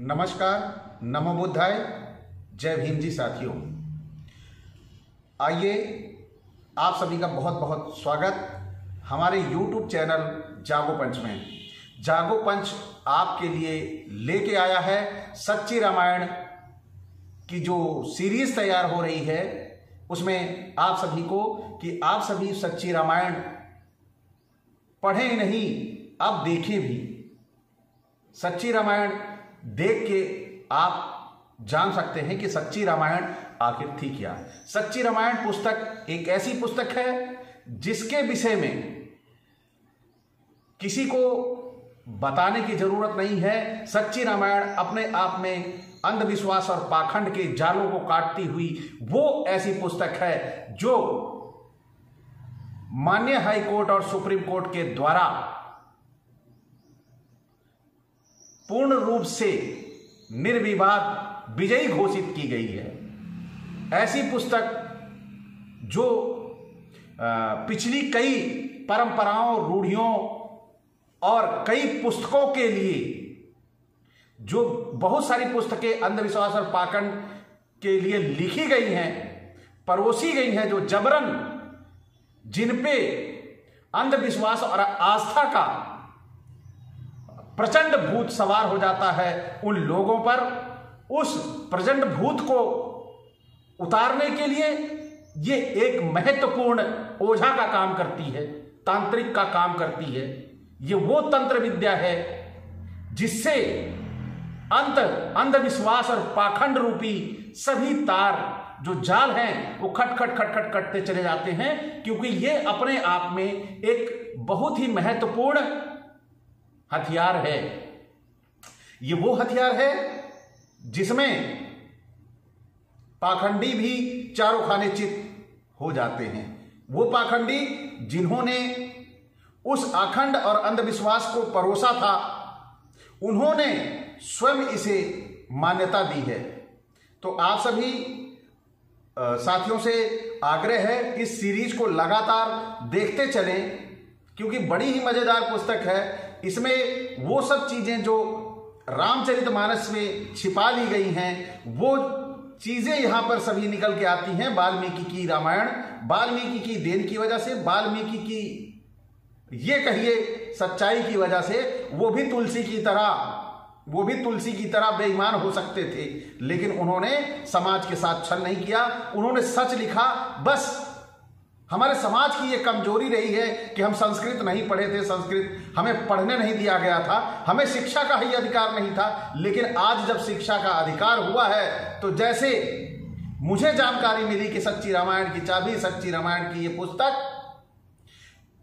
नमस्कार, नमो बुद्धाय, जय भीम जी साथियों। आइए आप सभी का बहुत बहुत स्वागत हमारे YouTube चैनल जागो पंच में। जागो पंच आपके लिए लेके आया है सच्ची रामायण की जो सीरीज़ तैयार हो रही है, उसमें आप सभी को कि आप सभी सच्ची रामायण पढ़ें नहीं, अब देखें भी। सच्ची रामायण देख के आप जान सकते हैं कि सच्ची रामायण आखिर थी क्या। सच्ची रामायण पुस्तक एक ऐसी पुस्तक है जिसके विषय में किसी को बताने की ज़रूरत नहीं है। सच्ची रामायण अपने आप में अंधविश्वास और पाखंड के जालों को काटती हुई वो ऐसी पुस्तक है जो मान्य हाई कोर्ट और सुप्रीम कोर्ट के द्वारा पूर्ण रूप से निर्विवाद विजयी घोषित की गई है। ऐसी पुस्तक जो पिछली कई परंपराओं, रूढ़ियों और कई पुस्तकों के लिए, जो बहुत सारी पुस्तकें अंधविश्वास और पाखंड के लिए लिखी गई हैं, परोसी गई हैं, जो जबरन जिन पे अंधविश्वास और आस्था का प्रचंड भूत सवार हो जाता है उन लोगों पर। उस प्रचंड भूत को उतारने के लिए ये एक महत्वपूर्ण ओझा का काम करती है, तांत्रिक का काम करती है। ये वो तंत्र विद्या है जिससे अंत, अंधविश्वास और पाखंड रूपी सभी तार, जो जाल हैं, वो खट खट खट खट कटते चले जाते हैं, क्योंकि ये अपने आप में एक बहुत ही महत्वपूर्ण हथियार है। ये वो हथियार है जिसमें पाखंडी भी चारों खाने चित हो जाते हैं। वो पाखंडी जिन्होंने उस अखंड और अंधविश्वास को परोसा था, उन्होंने स्वयं इसे मान्यता दी है। तो आप सभी साथियों से आग्रह है इस सीरीज़ को लगातार देखते चलें, क्योंकि बड़ी ही मज़ेदार पुस्तक है। इसमें वो सब चीज़ें जो रामचरित मानस में छिपा ली गई हैं, वो चीज़ें यहाँ पर सभी निकल के आती हैं, वाल्मीकि की रामायण, वाल्मीकि की देन की वजह से, वाल्मीकि की ये कहिए, सच्चाई की वजह से, वो भी तुलसी की तरह, वो भी तुलसी की तरह बेईमान हो सकते थे, लेकिन उन्होंने समाज के साथ छल नहीं किया, उन्होंने सच लिखा, बस हमारे समाज की ये कमज़ोरी रही है कि हम संस्कृत नहीं पढ़े थे, संस्कृत हमें पढ़ने नहीं दिया गया था, हमें शिक्षा का ही अधिकार नहीं था, लेकिन आज जब शिक्षा का अधिकार हुआ है तो जैसे मुझे जानकारी मिली कि सच्ची रामायण की चाबी, सच्ची रामायण की ये पुस्तक,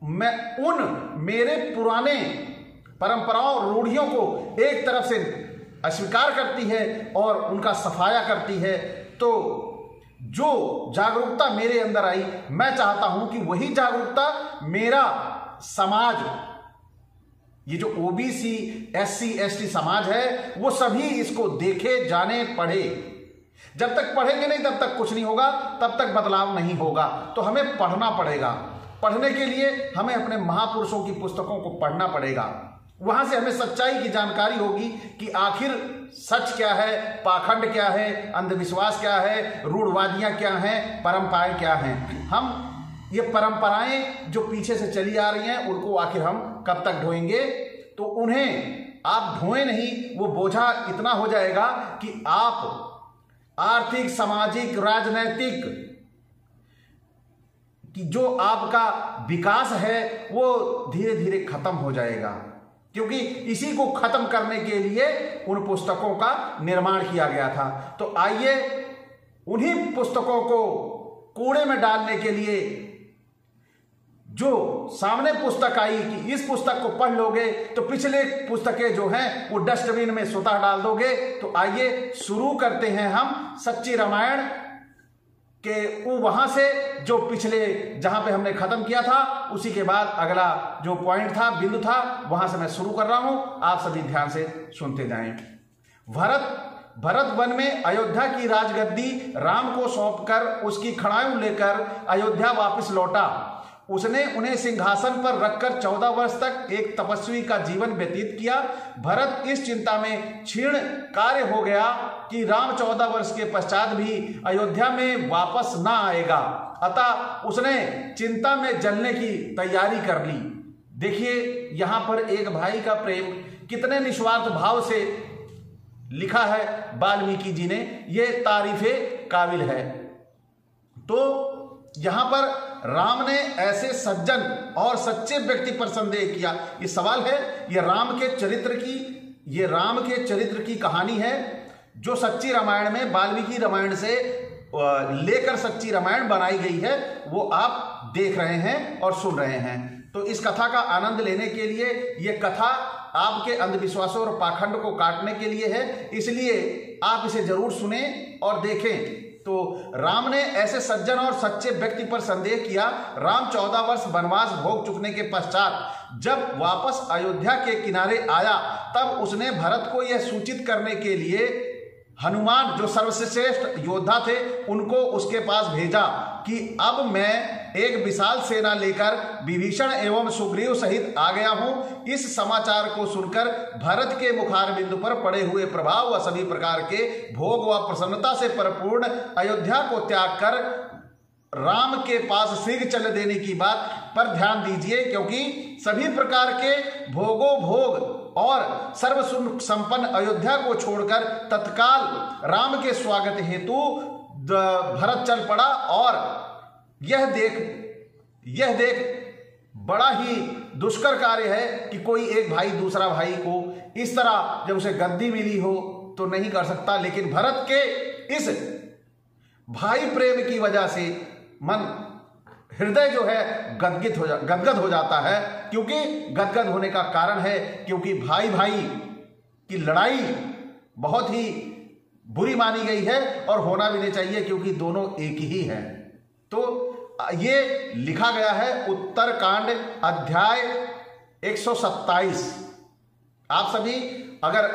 मैं उन मेरे पुराने परंपराओं रूढ़ियों को एक तरफ़ से अस्वीकार करती है और उनका सफाया करती है तो जो जागरूकता मेरे अंदर आई, मैं चाहता हूँ कि वही जागरूकता मेरा समाज, ये जो ओबीसी एससी एसटी समाज है, वो सभी इसको देखे, जाने, पढ़े। जब तक पढ़ेंगे नहीं, तब तक कुछ नहीं होगा, तब तक बदलाव नहीं होगा। तो हमें पढ़ना पड़ेगा। पढ़ने के लिए हमें अपने महापुरुषों की पुस्तकों को पढ़ना पड़ेगा। वहाँ से हमें सच्चाई की जानकारी होगी कि आखिर सच क्या है, पाखंड क्या है, अंधविश्वास क्या है, रूढ़वादियाँ क्या हैं, परंपराएँ क्या हैं। हम ये परंपराएँ जो पीछे से चली आ रही हैं, उनको आखिर हम कब तक ढोएँगे? तो उन्हें आप ढोए नहीं, वो बोझा इतना हो जाएगा कि आप आर्थिक, सामाजिक, राजनैतिक, कि जो आपका विकास है, वो धीरे धीरे खत्म हो जाएगा। क्योंकि इसी को खत्म करने के लिए उन पुस्तकों का निर्माण किया गया था। तो आइए उन्हीं पुस्तकों को कूड़े में डालने के लिए जो सामने पुस्तक आई कि इस पुस्तक को पढ़ लोगे तो पिछले पुस्तकें जो हैं, वो डस्टबिन में स्वतः डाल दोगे। तो आइए शुरू करते हैं हम सच्ची रामायण कि वो वहाँ से जो पिछले, जहाँ पे हमने खत्म किया था, उसी के बाद अगला जो पॉइंट था, बिंदु था, वहाँ से मैं शुरू कर रहा हूँ। आप सभी ध्यान से सुनते जाएँ। भरत भरत वन में अयोध्या की राजगद्दी राम को सौंपकर, उसकी खड़ायु लेकर अयोध्या वापस लौटा। उसने उन्हें सिंहासन पर रखकर चौदह वर्ष तक एक तपस्वी का जीवन व्यतीत किया। भरत इस चिंता में क्षीण कार्य हो गया कि राम चौदह वर्ष के पश्चात भी अयोध्या में वापस ना आएगा। अतः उसने चिंता में जलने की तैयारी कर ली। देखिए, यहाँ पर एक भाई का प्रेम कितने निस्वार्थ भाव से लिखा है वाल्मीकि जी ने। यह तारीफे काबिल है। तो यहाँ पर राम ने ऐसे सज्जन और सच्चे व्यक्ति पर संदेह किया। ये सवाल है, ये राम के चरित्र की, ये राम के चरित्र की कहानी है, जो सच्ची रामायण में, वाल्मीकि रामायण से लेकर सच्ची रामायण बनाई गई है, वो आप देख रहे हैं और सुन रहे हैं। तो इस कथा का आनंद लेने के लिए, ये कथा आपके अंधविश्वासों और पाखंड को काटने के लिए है, इसलिए आप इसे ज़रूर सुने और देखें। तो राम ने ऐसे सज्जन और सच्चे व्यक्ति पर संदेह किया, राम चौदह वर्ष वनवास भोग चुकने के पश्चात, जब वापस अयोध्या के किनारे आया, तब उसने भरत को यह सूचित करने के लिए, हनुमान जो सर्वश्रेष्ठ योद्धा थे, उनको उसके पास भेजा कि अब मैं एक विशाल सेना लेकर विभीषण एवं सुग्रीव सहित आ गया हूँ। इस समाचार को सुनकर भरत के मुखार बिंदु पर पड़े हुए प्रभाव व सभी प्रकार के भोग व प्रसन्नता से परिपूर्ण अयोध्या को त्याग कर राम के पास शीघ्र चल देने की बात पर ध्यान दीजिए, क्योंकि सभी प्रकार के भोगो भोग और सर्व संपन्न अयोध्या को छोड़कर तत्काल राम के स्वागत हेतु भरत चल पड़ा और यह देख यह देख, बड़ा ही दुष्कर कार्य है कि कोई एक भाई दूसरा भाई को इस तरह जब उसे गद्दी मिली हो तो नहीं कर सकता, लेकिन भरत के इस भाई प्रेम की वजह से मन, हृदय जो है गदगित हो जा, गदगद हो जाता है, क्योंकि गदगद होने का कारण है, क्योंकि भाई भाई की लड़ाई बहुत ही बुरी मानी गई है और होना भी नहीं चाहिए, क्योंकि दोनों एक ही हैं। तो ये लिखा गया है उत्तरकांड अध्याय 127 आप सभी अगर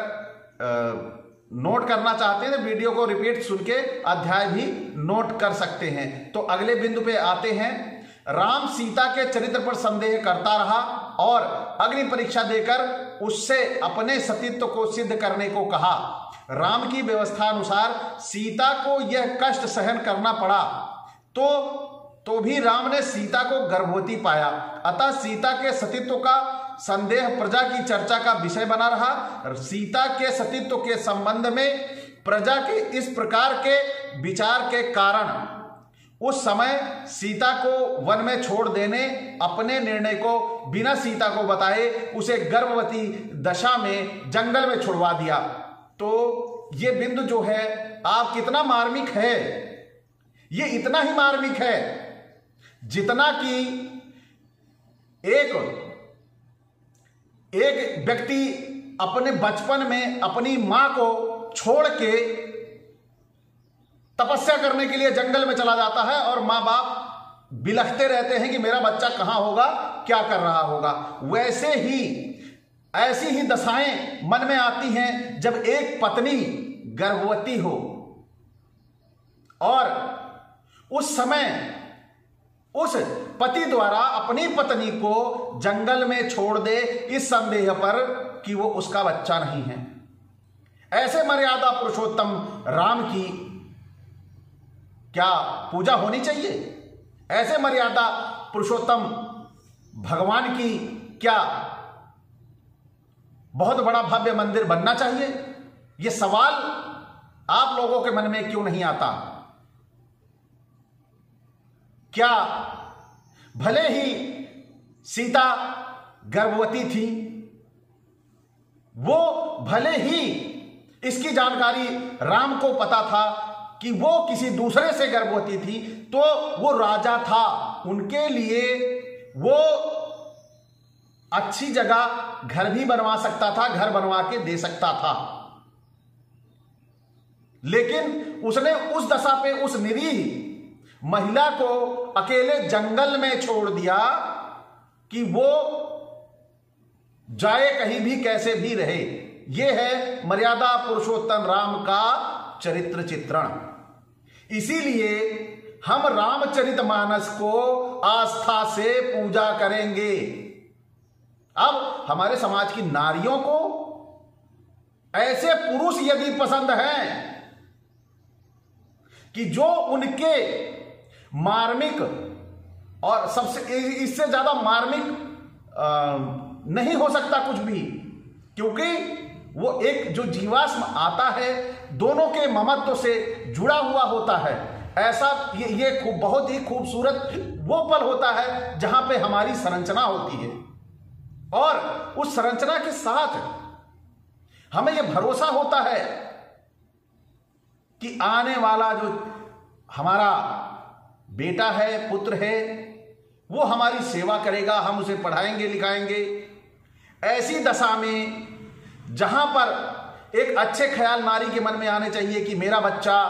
नोट करना चाहते हैं तो वीडियो को रिपीट सुन के अध्याय भी नोट कर सकते हैं। तो अगले बिंदु पे आते हैं। राम सीता के चरित्र पर संदेह करता रहा और अग्नि परीक्षा देकर उससे अपने सतीत्व को सिद्ध करने को कहा। राम की व्यवस्था अनुसार सीता को यह कष्ट सहन करना पड़ा। तो तो भी राम ने सीता को गर्भवती पाया। अतः सीता के सतीत्व का संदेह प्रजा की चर्चा का विषय बना रहा। सीता के सतीत्व के संबंध में प्रजा के इस प्रकार के विचार के कारण उस समय सीता को वन में छोड़ देने, अपने निर्णय को बिना सीता को बताए उसे गर्भवती दशा में जंगल में छुड़वा दिया। तो ये बिंदु जो है, आप कितना मार्मिक है? ये इतना ही मार्मिक है, जितना कि एक एक व्यक्ति अपने बचपन में अपनी माँ को छोड़ के तपस्या करने के लिए जंगल में चला जाता है और माँ बाप बिलखते रहते हैं कि मेरा बच्चा कहाँ होगा, क्या कर रहा होगा। वैसे ही, ऐसी ही दशाएँ मन में आती हैं जब एक पत्नी गर्भवती हो और उस समय, उस पति द्वारा अपनी पत्नी को जंगल में छोड़ दे, इस संदेह पर कि वो उसका बच्चा नहीं है। ऐसे मर्यादा पुरुषोत्तम राम की क्या पूजा होनी चाहिए? ऐसे मर्यादा पुरुषोत्तम भगवान की क्या बहुत बड़ा भव्य मंदिर बनना चाहिए? यह सवाल आप लोगों के मन में क्यों नहीं आता? क्या भले ही सीता गर्भवती थी, वो भले ही इसकी जानकारी राम को पता था कि वो किसी दूसरे से गर्भवती थी तो वो राजा था। उनके लिए वो अच्छी जगह घर भी बनवा सकता था, घर बनवा के दे सकता था। लेकिन उसने उस दशा पे उस निरीह महिला को अकेले जंगल में छोड़ दिया कि वो जाए कहीं भी, कैसे भी रहे। यह है मर्यादा पुरुषोत्तम राम का चरित्र चित्रण। इसीलिए हम रामचरित मानस को आस्था से पूजा करेंगे। अब हमारे समाज की नारियों को ऐसे पुरुष यदि पसंद हैं कि जो उनके मार्मिक और सबसे इससे ज़्यादा मार्मिक नहीं हो सकता कुछ भी, क्योंकि वो एक जो जीवाश्म आता है, दोनों के ममत्व से जुड़ा हुआ होता है। ऐसा ये ये बहुत ही खूबसूरत वो पल होता है जहाँ पे हमारी संरचना होती है। और उस संरचना के साथ हमें यह भरोसा होता है कि आने वाला जो हमारा बेटा है, पुत्र है, वो हमारी सेवा करेगा, हम उसे पढ़ाएँगे, लिखाएँगे। ऐसी दशा में जहाँ पर एक अच्छे ख्याल नारी के मन में आने चाहिए कि मेरा बच्चा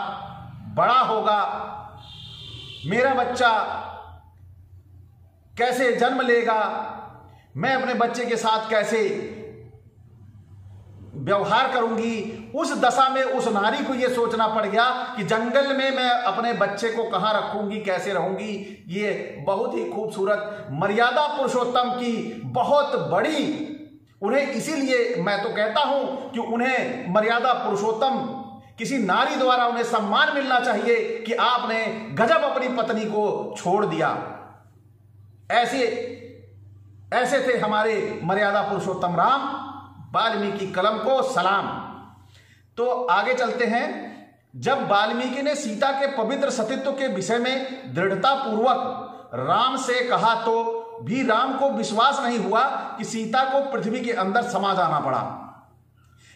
बड़ा होगा, मेरा बच्चा कैसे जन्म लेगा, मैं अपने बच्चे के साथ कैसे व्यवहार करूँगी। उस दशा में उस नारी को यह सोचना पड़ गया कि जंगल में मैं अपने बच्चे को कहाँ रखूँगी, कैसे रहूँगी। ये बहुत ही खूबसूरत मर्यादा पुरुषोत्तम की बहुत बड़ी उन्हें इसीलिए मैं तो कहता हूँ कि उन्हें मर्यादा पुरुषोत्तम, किसी नारी द्वारा उन्हें सम्मान मिलना चाहिए कि आपने गजब अपनी पत्नी को छोड़ दिया। ऐसे ऐसे थे हमारे मर्यादा पुरुषोत्तम राम। वाल्मीकि कलम को सलाम। तो आगे चलते हैं। जब वाल्मीकि ने सीता के पवित्र सतित्व के विषय में दृढ़ता पूर्वक राम से कहा तो भी राम को विश्वास नहीं हुआ कि सीता को पृथ्वी के अंदर समा जाना पड़ा।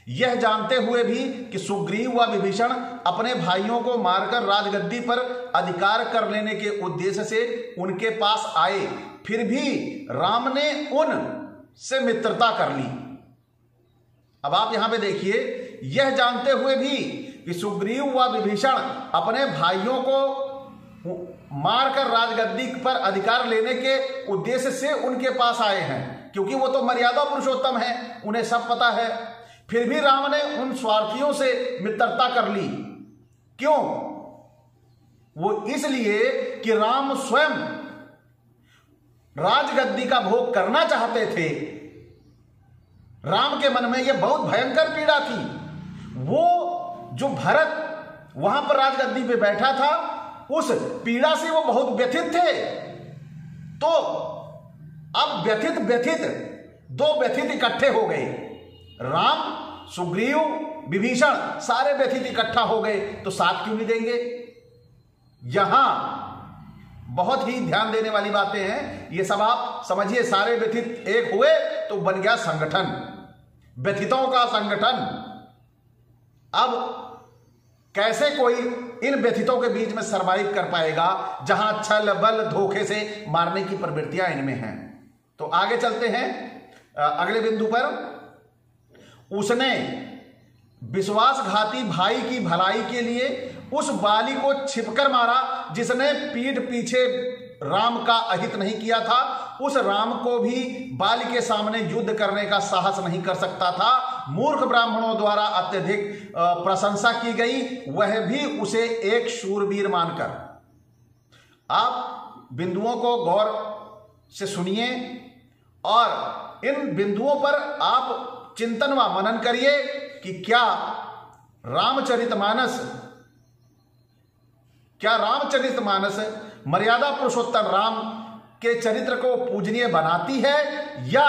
यह जानते हुए भी कि सुग्रीव व विभीषण अपने भाइयों को मारकर राजगद्दी पर अधिकार कर लेने के उद्देश्य से उनके पास आए। फिर भी राम ने उन से मित्रता कर ली। अब आप यहाँ पे देखिए, यह जानते हुए भी कि सुग्रीव व विभीषण अपने भाइयों को मारकर राजगद्दी पर अधिकार लेने के उद्देश्य से उनके पास आए हैं, क्योंकि वो तो मर्यादा पुरुषोत्तम है, उन्हें सब पता है। फिर भी राम ने उन स्वार्थियों से मित्रता कर ली। क्यों? वो इसलिए कि राम स्वयं राजगद्दी का भोग करना चाहते थे राम के मन में यह बहुत भयंकर पीड़ा थी। वो जो भरत वहाँ पर राजगद्दी पे बैठा था, उस पीड़ा से वो बहुत व्यथित थे। तो अब व्यथित व्यथित, दो व्यथित इकट्ठे हो गए। राम, सुग्रीव, विभीषण सारे व्यथित इकट्ठा हो गए तो साथ क्यों नहीं देंगे? यहाँ बहुत ही ध्यान देने वाली बातें हैं। ये सब आप समझिए, सारे व्यथित एक हुए तो बन गया संगठन। व्यथितों का संगठन। अब कैसे कोई इन व्यथितों के बीच में सरवाइव कर पाएगा, जहाँ छल बल धोखे से मारने की प्रवृत्तियाँ इनमें हैं? तो आगे चलते हैं अगले बिंदु पर। उसने विश्वासघाती भाई की भलाई के लिए उस बाली को छिपकर मारा, जिसने पीठ पीछे राम का अहित नहीं किया था उस राम को भी बाल के सामने युद्ध करने का साहस नहीं कर सकता था। मूर्ख ब्राह्मणों द्वारा अत्यधिक प्रशंसा की गई। वह भी उसे एक शूरवीर मानकर। आप बिंदुओं को गौर से सुनिए और इन बिंदुओं पर आप चिंतन व मनन करिए कि क्या रामचरितमानस क्या रामचरितमानस मर्यादा पुरुषोत्तम राम के चरित्र को पूजनीय बनाती है या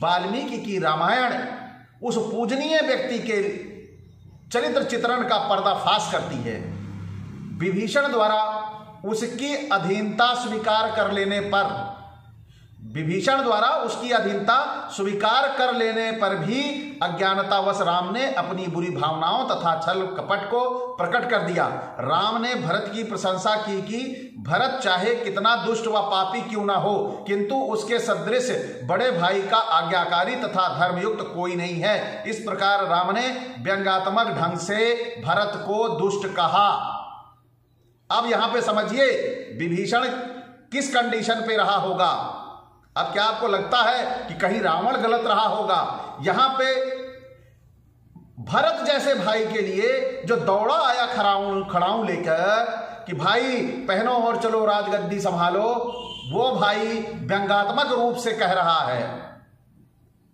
वाल्मीकि की रामायण उस पूजनीय व्यक्ति के चरित्र चित्रण का पर्दाफाश करती है। विभीषण द्वारा उसकी अधीनता स्वीकार कर लेने पर विभीषण द्वारा उसकी अधीनता स्वीकार कर लेने पर भी अज्ञानतावश राम ने अपनी बुरी भावनाओं तथा छल कपट को प्रकट कर दिया। राम ने भरत की प्रशंसा की कि, भरत चाहे कितना दुष्ट व पापी क्यों ना हो, किंतु उसके सदृश बड़े भाई का आज्ञाकारी तथा धर्मयुक्त कोई नहीं है। इस प्रकार राम ने व्यंगात्मक ढंग से भरत को दुष्ट कहा। अब यहाँ पे समझिए, विभीषण किस कंडीशन पे रहा होगा? अब क्या आपको लगता है कि कहीं रावण गलत रहा होगा? यहाँ पे भरत जैसे भाई के लिए जो दौड़ा आया खड़ाऊ खड़ाऊ लेकर कि भाई, पहनो और चलो राजगद्दी संभालो, वो भाई व्यंगात्मक रूप से कह रहा है।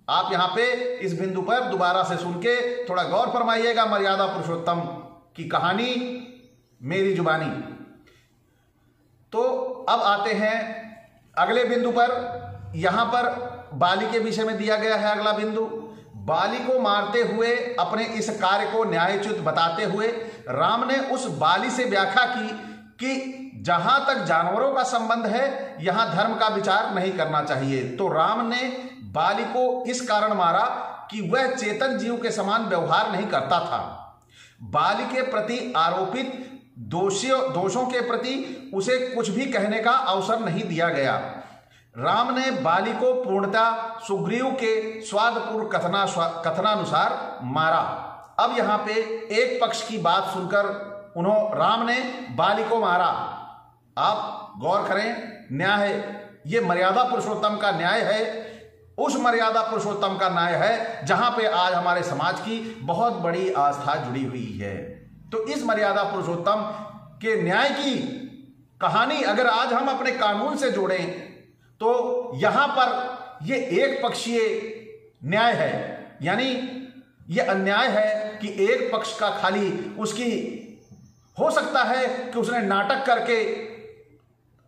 आप यहाँ पे इस बिंदु पर दोबारा से सुन के थोड़ा गौर फरमाइएगा, मर्यादा पुरुषोत्तम की कहानी, मेरी जुबानी। तो अब आते हैं अगले बिंदु पर। यहाँ पर बाली के विषय में दिया गया है अगला बिंदु। बाली को मारते हुए अपने इस कार्य को न्यायच्युत बताते हुए राम ने उस बाली से व्याख्या की कि जहाँ तक जानवरों का संबंध है, यहाँ धर्म का विचार नहीं करना चाहिए। तो राम ने बाली को इस कारण मारा कि वह चेतन जीव के समान व्यवहार नहीं करता था। बाली के प्रति आरोपित दोषियों, दोषों के प्रति उसे कुछ भी कहने का अवसर नहीं दिया गया। राम ने बाली को पूर्णता, सुग्रीव के स्वादपूर्ण कथना कथनानुसार मारा। अब यहाँ पे एक पक्ष की बात सुनकर उन्होंने राम ने बाली को मारा। आप गौर करें, न्याय ये मर्यादा पुरुषोत्तम का न्याय है। उस मर्यादा पुरुषोत्तम का न्याय है, जहाँ पे आज हमारे समाज की बहुत बड़ी आस्था जुड़ी हुई है। तो इस मर्यादा पुरुषोत्तम के न्याय की कहानी अगर आज हम अपने कानून से जोड़ें तो यहाँ पर यह एक पक्षीय न्याय है। यानी यह अन्याय है कि एक पक्ष का खाली उसकी हो सकता है कि उसने नाटक करके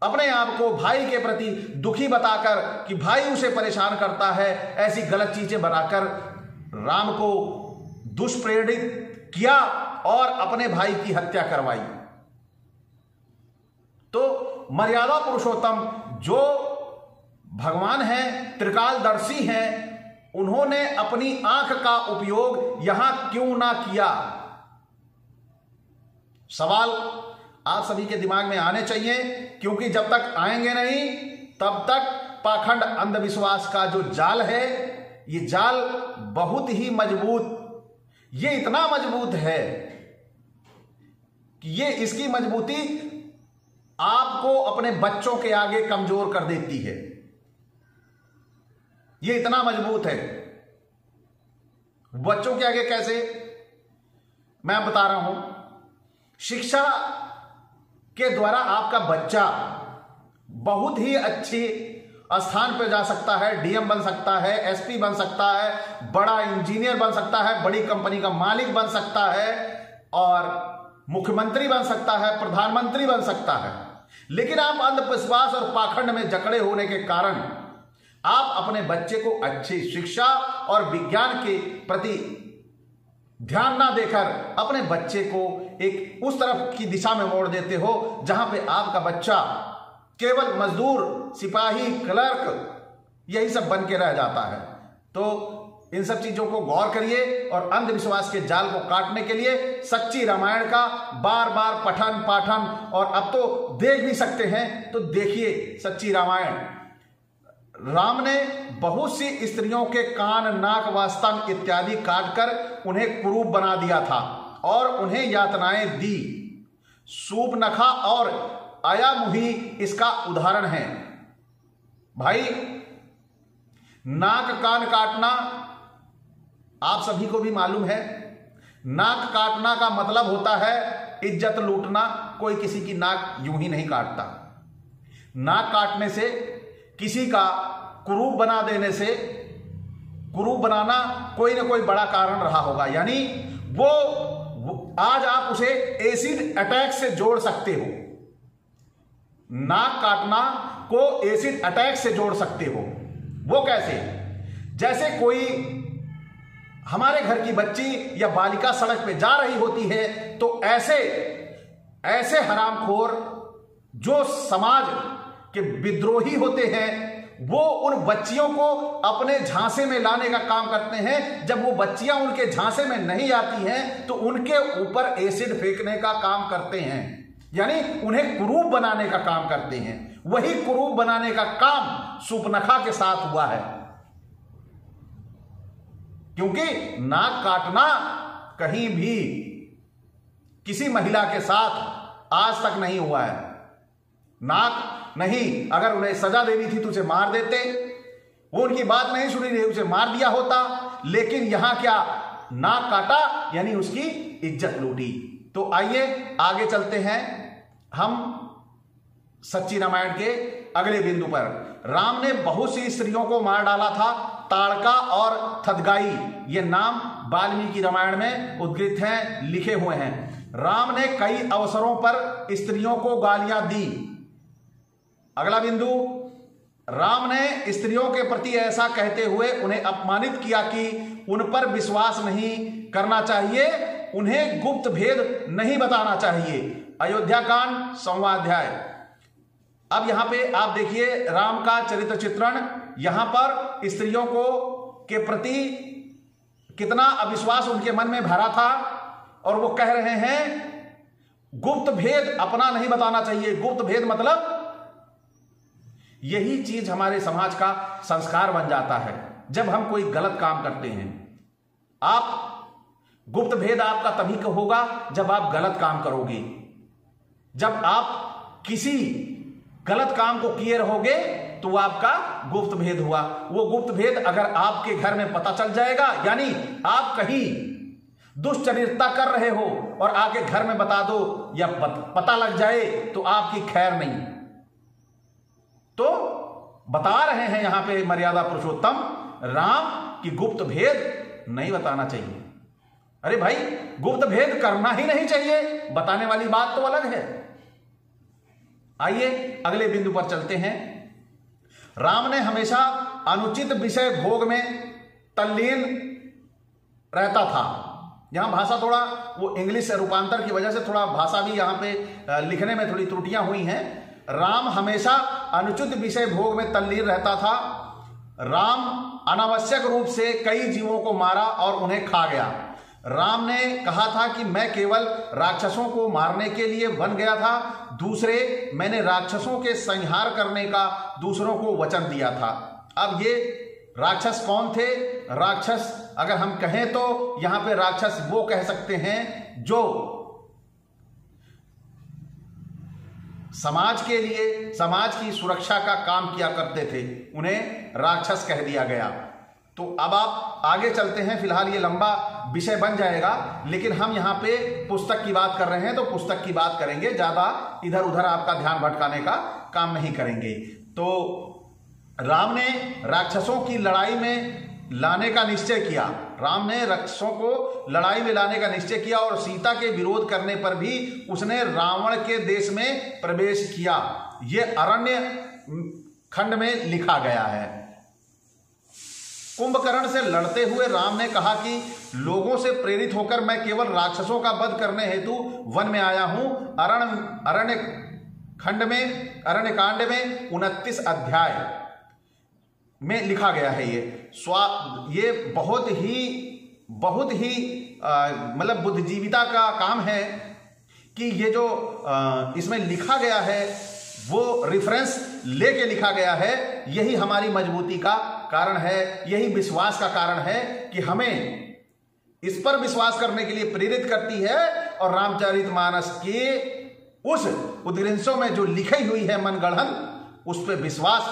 अपने आप को भाई के प्रति दुखी बताकर कि भाई उसे परेशान करता है, ऐसी गलत चीज़ें बनाकर राम को दुष्प्रेरित किया और अपने भाई की हत्या करवाई। तो मर्यादा पुरुषोत्तम जो भगवान हैं, त्रिकालदर्शी हैं, उन्होंने अपनी आँख का उपयोग यहाँ क्यों ना किया? सवाल आप सभी के दिमाग में आने चाहिए, क्योंकि जब तक आएँगे नहीं, तब तक पाखंड अंधविश्वास का जो जाल है, ये जाल बहुत ही मज़बूत, ये इतना मज़बूत है कि ये इसकी मजबूती आपको अपने बच्चों के आगे कमज़ोर कर देती है। ये इतना मज़बूत है। बच्चों के आगे कैसे? मैं बता रहा हूँ, शिक्षा के द्वारा आपका बच्चा बहुत ही अच्छी स्थान पर जा सकता है, डीएम बन सकता है, एसपी बन सकता है, बड़ा इंजीनियर बन सकता है, बड़ी कंपनी का मालिक बन सकता है और मुख्यमंत्री बन सकता है, प्रधानमंत्री बन सकता है। लेकिन आप अंधविश्वास और पाखंड में जकड़े होने के कारण आप अपने बच्चे को अच्छी शिक्षा और विज्ञान के प्रति ध्यान ना देकर अपने बच्चे को एक उस तरफ़ की दिशा में मोड़ देते हो, जहाँ पे आपका बच्चा केवल मजदूर, सिपाही, क्लर्क यही सब बन के रह जाता है। तो इन सब चीज़ों को गौर करिए और अंधविश्वास के जाल को काटने के लिए सच्ची रामायण का बार बार पठन पाठन और अब तो देख भी सकते हैं तो देखिए सच्ची रामायण। राम ने बहुत सी स्त्रियों के कान, नाक व स्तन इत्यादि काटकर उन्हें कुरूप बना दिया था और उन्हें यातनाएँ दी। सूप नखा और आयामुही इसका उदाहरण है। भाई, नाक कान काटना आप सभी को भी मालूम है। नाक काटना का मतलब होता है इज़्ज़त लूटना, कोई किसी की नाक यूँ ही नहीं काटता। नाक काटने से किसी का कुरूप बना देने से कुरूप बनाना कोई ना कोई बड़ा कारण रहा होगा। यानी वो, आज आप उसे एसिड अटैक से जोड़ सकते हो। नाक काटना को एसिड अटैक से जोड़ सकते हो। वो कैसे? जैसे कोई हमारे घर की बच्ची या बालिका सड़क पे जा रही होती है तो ऐसे ऐसे हरामखोर जो समाज कि विद्रोही होते हैं, वो उन बच्चियों को अपने झांसे में लाने का काम करते हैं। जब वो बच्चियाँ उनके झांसे में नहीं आती हैं तो उनके ऊपर एसिड फेंकने का काम करते हैं। यानी उन्हें कुरूप बनाने का काम करते हैं। वही कुरूप बनाने का काम सुपनखा के साथ हुआ है। क्योंकि नाक काटना कहीं भी किसी महिला के साथ आज तक नहीं हुआ है। नाक नहीं, अगर उन्हें सजा देनी थी तो उसे मार देते। वो उनकी बात नहीं सुनी रही उसे मार दिया होता। लेकिन यहाँ क्या नाक काटा, यानी उसकी इज़्ज़त लूटी। तो आइए, आगे चलते हैं हम सच्ची रामायण के अगले बिंदु पर। राम ने बहुत सी स्त्रियों को मार डाला था, ताड़का और थदगाई। ये नाम वाल्मीकि रामायण में उद्गृत हैं, लिखे हुए हैं। राम ने कई अवसरों पर स्त्रियों को गालियाँ दी। अगला बिंदु, राम ने स्त्रियों के प्रति ऐसा कहते हुए उन्हें अपमानित किया कि उन पर विश्वास नहीं करना चाहिए, उन्हें गुप्त भेद नहीं बताना चाहिए। अयोध्या कांड संवाध्याय अब यहाँ पे आप देखिए, राम का चरित्र चित्रण, यहाँ पर स्त्रियों को, के प्रति कितना अविश्वास उनके मन में भरा था, और वो कह रहे हैं, गुप्त भेद अपना नहीं बताना चाहिए। गुप्त भेद मतलब यही चीज़ हमारे समाज का संस्कार बन जाता है, जब हम कोई गलत काम करते हैं। आप, गुप्त भेद आपका तभी होगा, जब आप गलत काम करोगे। जब आप किसी गलत काम को किए रहोगे तो आपका गुप्त भेद हुआ। वो गुप्त भेद अगर आपके घर में पता चल जाएगा, यानी आप कहीं दुष्चरित्रता कर रहे हो और आके घर में बता दो या पता लग जाए तो आपकी खैर नहीं। तो बता रहे हैं यहाँ पे मर्यादा पुरुषोत्तम, राम की गुप्त भेद नहीं बताना चाहिए। अरे भाई, गुप्त भेद करना ही नहीं चाहिए, बताने वाली बात तो अलग है। आइए, अगले बिंदु पर चलते हैं। राम ने हमेशा अनुचित विषय भोग में तल्लीन रहता था। यहाँ भाषा थोड़ा, वो इंग्लिश रूपांतर की वजह से थोड़ा भाषा भी यहाँ पे लिखने में थोड़ी त्रुटियाँ हुई हैं। राम हमेशा अनुचित विषय भोग में तल्लीन रहता था। राम अनावश्यक रूप से कई जीवों को मारा और उन्हें खा गया। राम ने कहा था कि मैं केवल राक्षसों को मारने के लिए बन गया था, दूसरे मैंने राक्षसों के संहार करने का दूसरों को वचन दिया था। अब ये राक्षस कौन थे? राक्षस, अगर हम कहें तो यहाँ पे राक्षस वो कह सकते हैं जो समाज के लिए, समाज की सुरक्षा का काम किया करते थे, उन्हें राक्षस कह दिया गया। तो अब आप आगे चलते हैं, फ़िलहाल ये लंबा विषय बन जाएगा, लेकिन हम यहाँ पे पुस्तक की बात कर रहे हैं तो पुस्तक की बात करेंगे, ज़्यादा इधर उधर आपका ध्यान भटकाने का काम नहीं करेंगे। तो राम ने राक्षसों की लड़ाई में लाने का निश्चय किया। राम ने राक्षसों को लड़ाई में लाने का निश्चय किया और सीता के विरोध करने पर भी उसने रावण के देश में प्रवेश किया। यह अरण्य खंड में लिखा गया है। कुंभकर्ण से लड़ते हुए राम ने कहा कि लोगों से प्रेरित होकर मैं केवल राक्षसों का वध करने हेतु वन में आया हूँ। अरण अरण्य खंड में अरण्य कांड में उनतीस अध्याय। में लिखा गया है ये। स्वा ये बहुत ही बहुत ही मतलब बुद्धिजीविता का काम है कि ये जो आ, इसमें लिखा गया है वो रेफरेंस लेके लिखा गया है। यही हमारी मजबूती का कारण है यही विश्वास का कारण है कि हमें इस पर विश्वास करने के लिए प्रेरित करती है और रामचरित मानस के उस उद्ग्रंशों में जो लिखी हुई है मनगढ़ उस पर विश्वास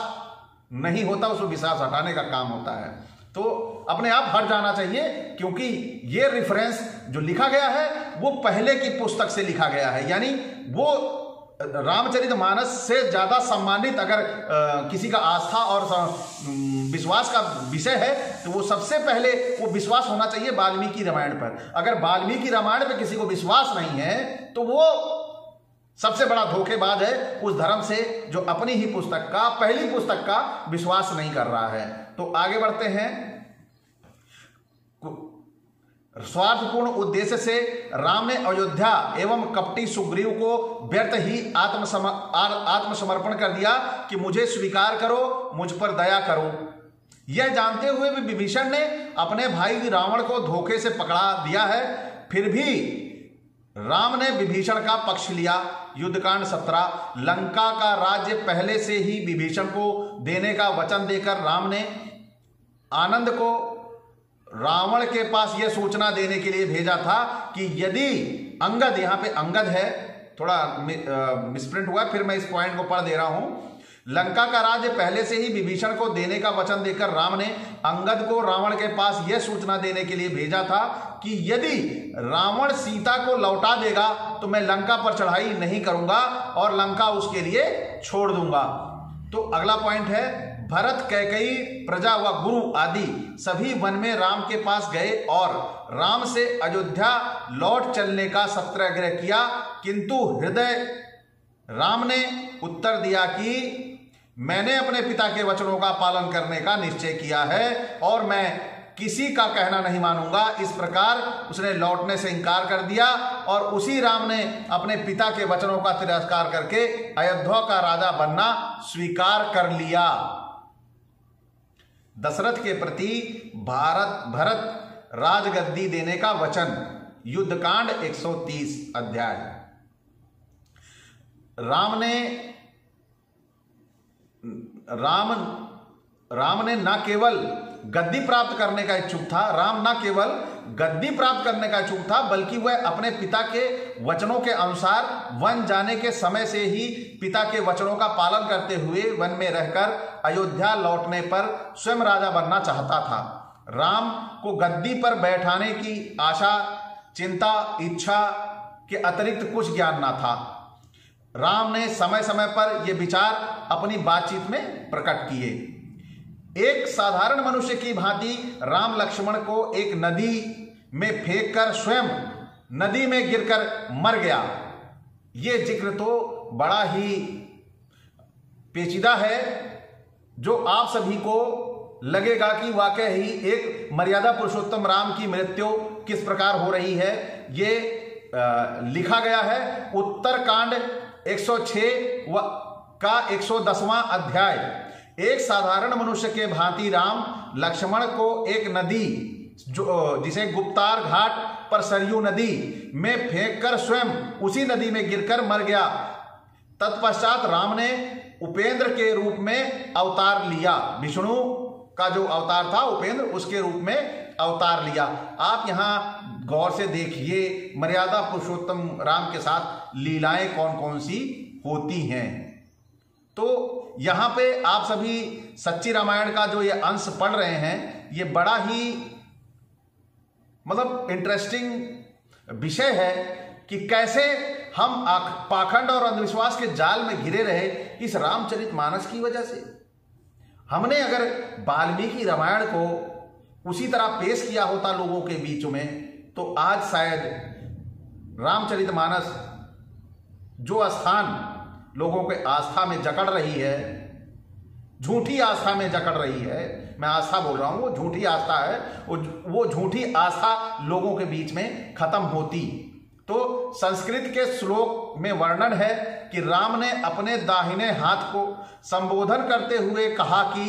नहीं होता उस पर विश्वास हटाने का काम होता है। तो अपने आप हट जाना चाहिए क्योंकि ये रेफरेंस जो लिखा गया है वो पहले की पुस्तक से लिखा गया है। यानी वो रामचरित मानस से ज़्यादा सम्मानित अगर आ, किसी का आस्था और विश्वास का विषय है तो वो सबसे पहले वो विश्वास होना चाहिए वाल्मीकि रामायण पर। अगर वाल्मीकि रामायण पर किसी को विश्वास नहीं है तो वो सबसे बड़ा धोखेबाज है, उस धर्म से जो अपनी ही पुस्तक का, पहली पुस्तक का विश्वास नहीं कर रहा है। तो आगे बढ़ते हैं। स्वार्थपूर्ण उद्देश्य से राम ने अयोध्या एवं कपटी सुग्रीव को व्यर्थ ही आत्मसम आत्मसमर्पण कर दिया कि मुझे स्वीकार करो, मुझ पर दया करो। यह जानते हुए भी विभीषण ने अपने भाई रावण को धोखे से पकड़ा दिया है, फिर भी राम ने विभीषण का पक्ष लिया, युद्धकांड सत्रह। लंका का राज्य पहले से ही विभीषण को देने का वचन देकर राम ने आनंद को रावण के पास यह सूचना देने के लिए भेजा था कि यदि अंगद, यहाँ पे अंगद है, थोड़ा मिसप्रिंट हुआ, फिर मैं इस पॉइंट को पढ़ दे रहा हूँ। लंका का राज्य पहले से ही विभीषण को देने का वचन देकर राम ने अंगद को रावण के पास यह सूचना देने के लिए भेजा था कि यदि रावण सीता को लौटा देगा तो मैं लंका पर चढ़ाई नहीं करूँगा और लंका उसके लिए छोड़ दूँगा। तो अगला पॉइंट है, भरत, कैकई, प्रजा व गुरु आदि सभी वन में राम के पास गए और राम से अयोध्या लौट चलने का सत्याग्रह किया, किंतु हृदय राम ने उत्तर दिया कि मैंने अपने पिता के वचनों का पालन करने का निश्चय किया है और मैं किसी का कहना नहीं मानूँगा। इस प्रकार उसने लौटने से इनकार कर दिया और उसी राम ने अपने पिता के वचनों का तिरस्कार करके अयोध्या का राजा बनना स्वीकार कर लिया। दशरथ के प्रति भारत भरत राजगद्दी देने का वचन, युद्धकांड 130 अध्याय। राम ने राम राम ने न केवल गद्दी प्राप्त करने का इच्छुक था, राम न केवल गद्दी प्राप्त करने का इच्छुक था, बल्कि वह अपने पिता के वचनों के अनुसार वन जाने के समय से ही पिता के वचनों का पालन करते हुए वन में रहकर अयोध्या लौटने पर स्वयं राजा बनना चाहता था। राम को गद्दी पर बैठाने की आशा, चिंता, इच्छा के अतिरिक्त कुछ ज्ञान न था। राम ने समय समय पर यह विचार अपनी बातचीत में प्रकट किए। एक साधारण मनुष्य की भांति राम लक्ष्मण को एक नदी में फेंक कर स्वयं नदी में गिरकर मर गया। यह ज़िक्र तो बड़ा ही पेचीदा है, जो आप सभी को लगेगा कि वाकई ही एक मर्यादा पुरुषोत्तम राम की मृत्यु किस प्रकार हो रही है। ये लिखा गया है, उत्तरकांड 106 व का 110वां अध्याय। एक साधारण मनुष्य के भांति राम लक्ष्मण को एक नदी, जो जिसे गुप्तार घाट पर सरयू नदी में फेंक कर स्वयं उसी नदी में गिरकर मर गया। तत्पश्चात राम ने उपेंद्र के रूप में अवतार लिया। विष्णु का जो अवतार था उपेंद्र, उसके रूप में अवतार लिया। आप यहाँ गौर से देखिए मर्यादा पुरुषोत्तम राम के साथ लीलाएँ कौन कौन सी होती हैं। तो यहाँ पे आप सभी सच्ची रामायण का जो ये अंश पढ़ रहे हैं, ये बड़ा ही मतलब इंटरेस्टिंग विषय है कि कैसे हम पाखंड और अंधविश्वास के जाल में घिरे रहे इस रामचरित मानस की वजह से। हमने अगर वाल्मीकि रामायण को उसी तरह पेश किया होता लोगों के बीच में तो आज शायद रामचरित मानस जो स्थान लोगों के आस्था में जकड़ रही है, झूठी आस्था में जकड़ रही है, मैं आस्था बोल रहा हूँ, वो झूठी आस्था है, वो झूठी आस्था लोगों के बीच में खत्म होती। तो संस्कृत के श्लोक में वर्णन है कि राम ने अपने दाहिने हाथ को संबोधन करते हुए कहा कि,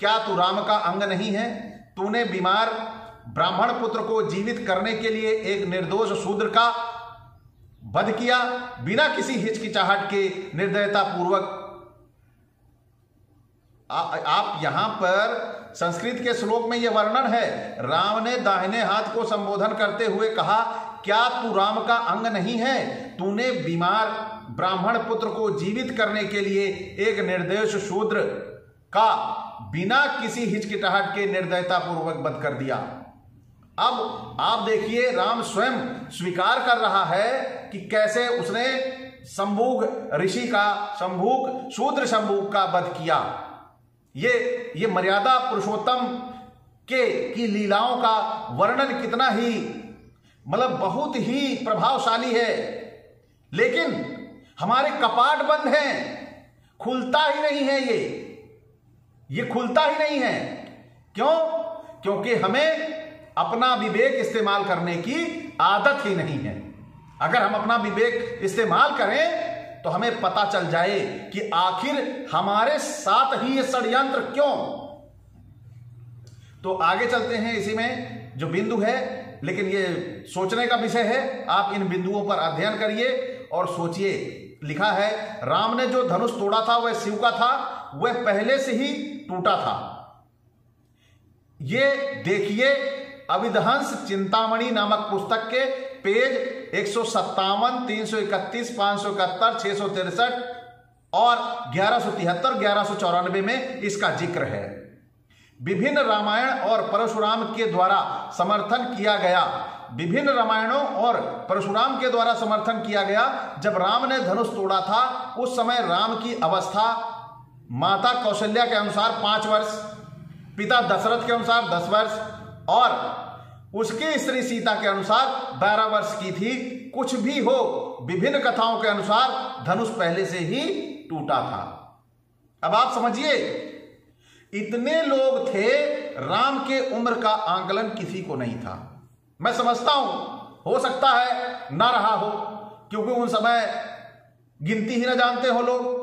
क्या तू राम का अंग नहीं है? तूने बीमार ब्राह्मण पुत्र को जीवित करने के लिए एक निर्दोष शूद्र का वध किया, बिना किसी हिचकिचाहट के निर्दयता पूर्वक आप यहाँ पर संस्कृत के श्लोक में यह वर्णन है। राम ने दाहिने हाथ को संबोधन करते हुए कहा, क्या तू राम का अंग नहीं है? तूने बीमार ब्राह्मण पुत्र को जीवित करने के लिए एक निर्देश शूद्र का बिना किसी हिचकिटाहट के निर्दयता पूर्वक बध कर दिया। अब आप देखिए, राम स्वयं स्वीकार कर रहा है कि कैसे उसने संभूग ऋषि का संभूग शूद्र संभूग का वध किया। ये ये मर्यादा पुरुषोत्तम के, की लीलाओं का वर्णन कितना ही मतलब बहुत ही प्रभावशाली है। लेकिन हमारे कपाट बंद हैं, खुलता ही नहीं है ये। ये खुलता ही नहीं है। क्यों? क्योंकि हमें अपना विवेक इस्तेमाल करने की आदत ही नहीं है। अगर हम अपना विवेक इस्तेमाल करें तो हमें पता चल जाए कि आखिर हमारे साथ ही ये षडयंत्र क्यों। तो आगे चलते हैं इसी में, जो बिंदु है, लेकिन ये सोचने का विषय है, आप इन बिंदुओं पर अध्ययन करिए और सोचिए। लिखा है, राम ने जो धनुष तोड़ा था, वह शिव का था, वह पहले से ही टूटा था। ये देखिए अविध्वंस चिंतामणि नामक पुस्तक के पेज एक सौ सत्तावन, तीन सौ इकतीस, पाँच सौ इकहत्तर, छह सौ तिरसठ और ग्यारह सौ तिहत्तर, ग्यारह सौ चौरानवे में इसका ज़िक्र है। विभिन्न रामायण और परशुराम के द्वारा समर्थन किया गया। विभिन्न रामायणों और परशुराम के द्वारा समर्थन किया गया। जब राम ने धनुष तोड़ा था, उस समय राम की अवस्था माता कौशल्या के अनुसार पाँच वर्ष, पिता दशरथ के अनुसार दस वर्ष और उसकी स्त्री सीता के अनुसार बारह वर्ष की थी, कुछ भी हो, विभिन्न कथाओं के अनुसार धनुष पहले से ही टूटा था। अब आप समझिए, इतने लोग थे, राम के उम्र का आंकलन किसी को नहीं था। मैं समझता हूँ, हो सकता है ना रहा हो, क्योंकि उन समय गिनती ही ना जानते हो लोग।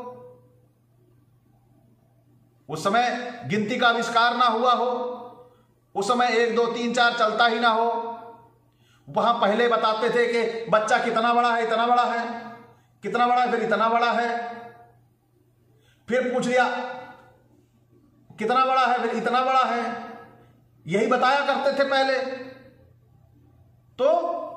उस समय गिनती का आविष्कार ना हुआ हो उस समय एक, दो, तीन, चार चलता ही ना हो। वहाँ पहले बताते थे कि बच्चा कितना बड़ा है, इतना बड़ा है, कितना बड़ा है, फिर इतना बड़ा है। फिर पूछ लिया, कितना बड़ा है, फिर इतना बड़ा है। यही बताया करते थे पहले। तो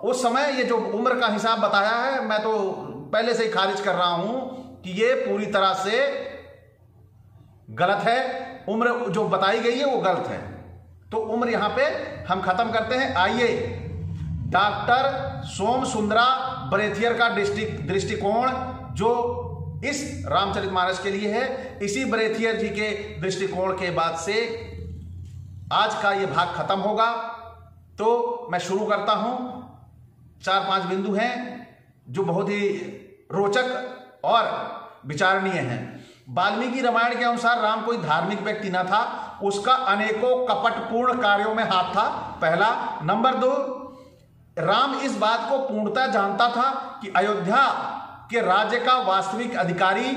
उस समय ये जो उम्र का हिसाब बताया है, मैं तो पहले से ही खारिज कर रहा हूँ कि ये पूरी तरह से गलत है। उम्र जो बताई गई है, वो गलत है। तो उम्र यहाँ पे हम खत्म करते हैं। आइए, डॉक्टर सोम सुंदरा ब्रेथियर का दृष्टिकोण, जो इस रामचरितमानस के लिए है। इसी ब्रेथियर जी के दृष्टिकोण के बाद से आज का यह भाग खत्म होगा। तो मैं शुरू करता हूँ। चार पाँच बिंदु हैं, जो बहुत ही रोचक और विचारणीय हैं। वाल्मीकि रामायण के अनुसार राम कोई धार्मिक व्यक्ति न था उसका अनेकों कपटपूर्ण कार्यों में हाथ था। पहला, नंबर दो, राम इस बात को पूर्णता जानता था कि अयोध्या के राज्य का वास्तविक अधिकारी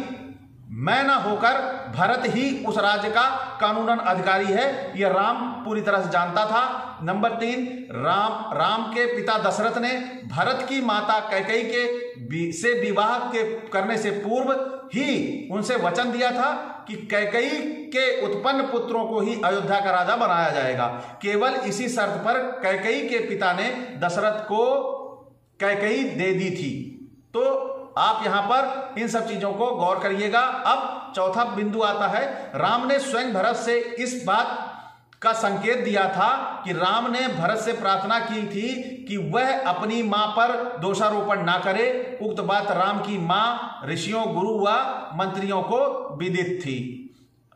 मैं ना होकर भरत ही उस राज्य का कानूनन अधिकारी है। यह राम पूरी तरह से जानता था। नंबर तीन, राम राम के पिता दशरथ ने भरत की माता कैकई के से विवाह के करने से पूर्व ही उनसे वचन दिया था कि कैकई के उत्पन्न पुत्रों को ही अयोध्या का राजा बनाया जाएगा। केवल इसी शर्त पर कैकई के पिता ने दशरथ को कैकई दे दी थी। तो आप यहाँ पर इन सब चीज़ों को गौर करिएगा। अब चौथा बिंदु आता है, राम ने स्वयं भरत से इस बात का संकेत दिया था कि राम ने भरत से प्रार्थना की थी कि वह अपनी माँ पर दोषारोपण ना करे। उक्त बात राम की माँ, ऋषियों, गुरु व मंत्रियों को विदित थी।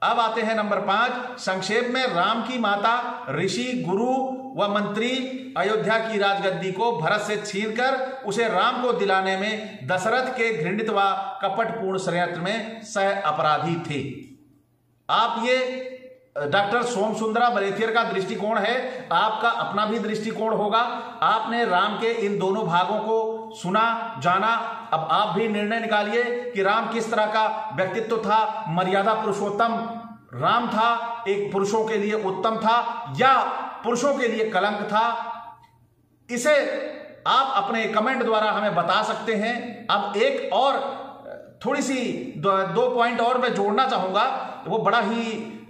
अब आते हैं नंबर पाँच, संक्षेप में राम की माता, ऋषि, गुरु व मंत्री अयोध्या की राजगद्दी को भरत से छीनकर उसे राम को दिलाने में दशरथ के घृणित व कपटपूर्ण षडयंत्र में सह अपराधी थे। आप ये डॉक्टर सोम सुंदरा बरेथियर का दृष्टिकोण है, आपका अपना भी दृष्टिकोण होगा। आपने राम के इन दोनों भागों को सुना, जाना। अब आप भी निर्णय निकालिए कि राम किस तरह का व्यक्तित्व था, मर्यादा पुरुषोत्तम। राम था, एक पुरुषों के लिए उत्तम था, या पुरुषों के लिए कलंक था। इसे आप अपने कमेंट द्वारा हमें बता सकते हैं। अब एक और थोड़ी सी दो, दो पॉइंट और मैं जोड़ना चाहूँगा। वो बड़ा ही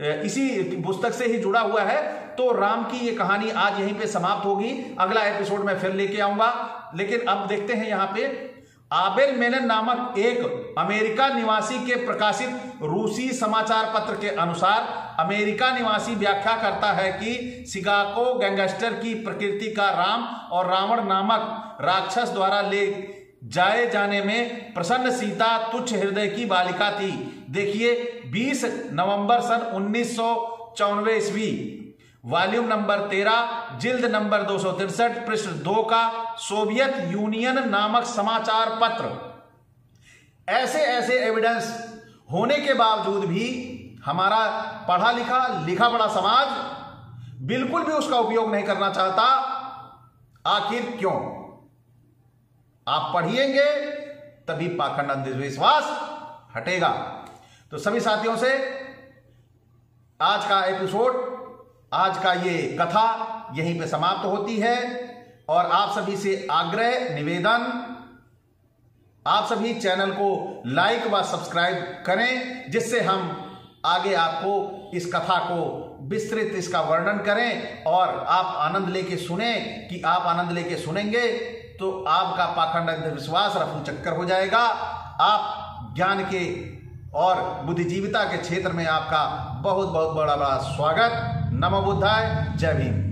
इसी पुस्तक से ही जुड़ा हुआ है। तो राम की ये कहानी आज यहीं पे समाप्त होगी। अगला एपिसोड में फिर लेके आऊँगा। लेकिन अब देखते हैं यहाँ पे आबेल मेनन नामक एक अमेरिका निवासी के प्रकाशित रूसी समाचार पत्र के अनुसार, अमेरिका निवासी व्याख्या करता है कि सिगाको गैंगस्टर की प्रकृति का राम और रावण नामक राक्षस द्वारा ले जाए जाने में प्रसन्न सीता तुच्छ हृदय की बालिका थी। देखिए 20 नवंबर सन उन्नीस सौ ईस्वी वॉल्यूम नंबर तेरह, जिल्द नंबर दो सौ तिरसठ, पृष्ठ दो का, सोवियत यूनियन नामक समाचार पत्र। ऐसे ऐसे एविडेंस होने के बावजूद भी हमारा पढ़ा लिखा लिखा पढ़ा समाज बिल्कुल भी उसका उपयोग नहीं करना चाहता। आखिर क्यों? आप पढ़िएँगे, तभी पाखंड अंधविश्वास हटेगा। तो सभी साथियों से आज का एपिसोड आज का ये कथा यहीं पे समाप्त होती है और आप सभी से आग्रह, निवेदन, आप सभी चैनल को लाइक व सब्सक्राइब करें, जिससे हम आगे आपको इस कथा को विस्तृत इसका वर्णन करें और आप आनंद लेके सुने कि आप आनंद लेके सुनेंगे तो आपका पाखंड अंधविश्वास रफू चक्कर हो जाएगा। आप ज्ञान के और बुद्धिजीविता के क्षेत्र में आपका बहुत बहुत बड़ा बड़ा स्वागत। नमो बुद्धाय जय भीम।